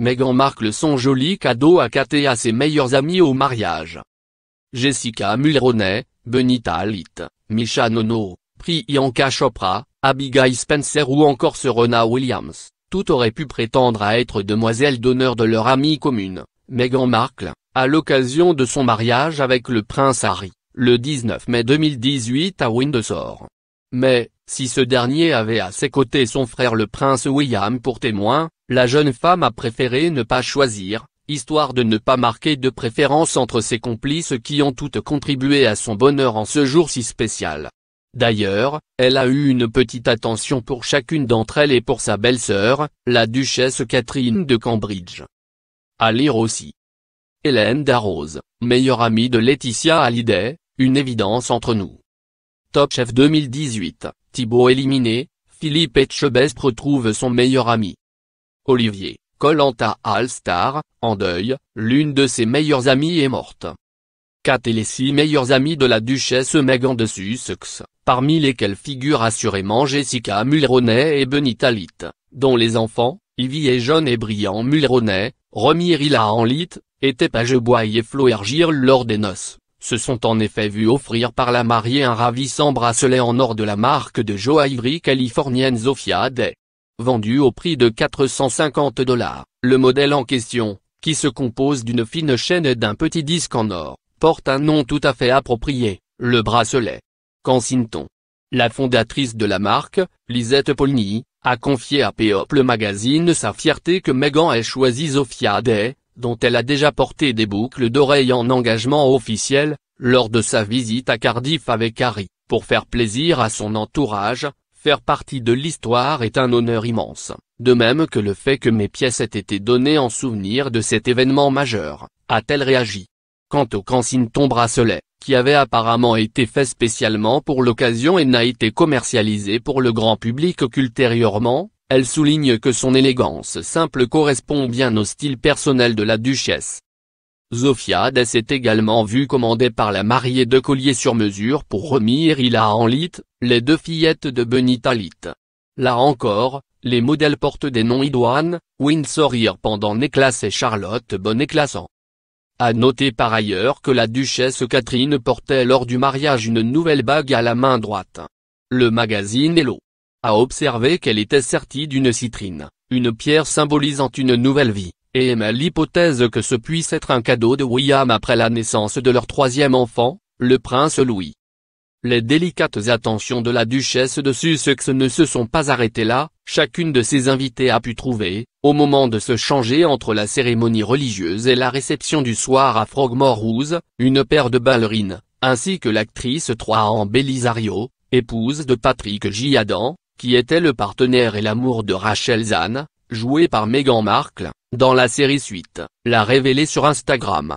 Meghan Markle son joli cadeau à Kate et à ses meilleurs amis au mariage. Jessica Mulroney, Benita Halit, Misha Nono, Priyanka Chopra, Abigail Spencer ou encore Serena Williams, tout auraient pu prétendre à être demoiselles d'honneur de leur amie commune, Meghan Markle, à l'occasion de son mariage avec le prince Harry, le 19 mai 2018 à Windsor. Mais, si ce dernier avait à ses côtés son frère le prince William pour témoin, la jeune femme a préféré ne pas choisir, histoire de ne pas marquer de préférence entre ses complices qui ont toutes contribué à son bonheur en ce jour si spécial. D'ailleurs, elle a eu une petite attention pour chacune d'entre elles et pour sa belle-sœur, la duchesse Catherine de Cambridge. À lire aussi. Hélène Darroze, meilleure amie de Laetitia Hallyday, une évidence entre nous. Top Chef 2018, Thibaut éliminé, Philippe Etchebest retrouve son meilleur ami. Olivier, Colanta All-Star, en deuil, l'une de ses meilleures amies est morte. Kat et les six meilleures amies de la duchesse Meghan de Sussex, parmi lesquelles figurent assurément Jessica Mulroney et Benita Talit, dont les enfants, Ivy et John et Brian Mulroney, Romirila Enlit, étaient Pagebois et Flo lors des noces se sont en effet vus offrir par la mariée un ravissant bracelet en or de la marque de joaillerie californienne Zofia Day. Vendu au prix de 450 dollars, le modèle en question, qui se compose d'une fine chaîne et d'un petit disque en or, porte un nom tout à fait approprié, le bracelet. Kensington. La fondatrice de la marque, Lisette Polny, a confié à People Magazine sa fierté que Meghan ait choisi Zofia Day, dont elle a déjà porté des boucles d'oreilles en engagement officiel, lors de sa visite à Cardiff avec Harry, pour faire plaisir à son entourage, faire partie de l'histoire est un honneur immense, de même que le fait que mes pièces aient été données en souvenir de cet événement majeur, a-t-elle réagi? Quant au Kensington bracelet, qui avait apparemment été fait spécialement pour l'occasion et n'a été commercialisé pour le grand public qu'ultérieurement, elle souligne que son élégance simple correspond bien au style personnel de la duchesse. Zofia Dess est également vue commander par la mariée de colliers sur mesure pour Remir Ila Enlit, les deux fillettes de Benita Lit. Là encore, les modèles portent des noms idoines, Windsor pendant Néclas et Charlotte Bonnet classant. À noter par ailleurs que la duchesse Catherine portait lors du mariage une nouvelle bague à la main droite. Le magazine Hello a observé qu'elle était sertie d'une citrine, une pierre symbolisant une nouvelle vie, et émet l'hypothèse que ce puisse être un cadeau de William après la naissance de leur troisième enfant, le prince Louis. Les délicates attentions de la duchesse de Sussex ne se sont pas arrêtées là, chacune de ses invitées a pu trouver, au moment de se changer entre la cérémonie religieuse et la réception du soir à Frogmore House, une paire de ballerines, ainsi que l'actrice Troy Belisario, épouse de Patrick Giadan, qui était le partenaire et l'amour de Rachel Zahn, joué par Meghan Markle, dans la série Suite, l'a révélé sur Instagram.